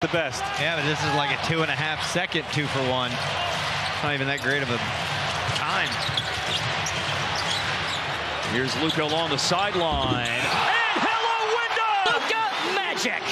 the best. Yeah, but this is like a two and a half second two for one. Not even that great of a time. Here's Luka along the sideline. And hello, window. Luka Magic.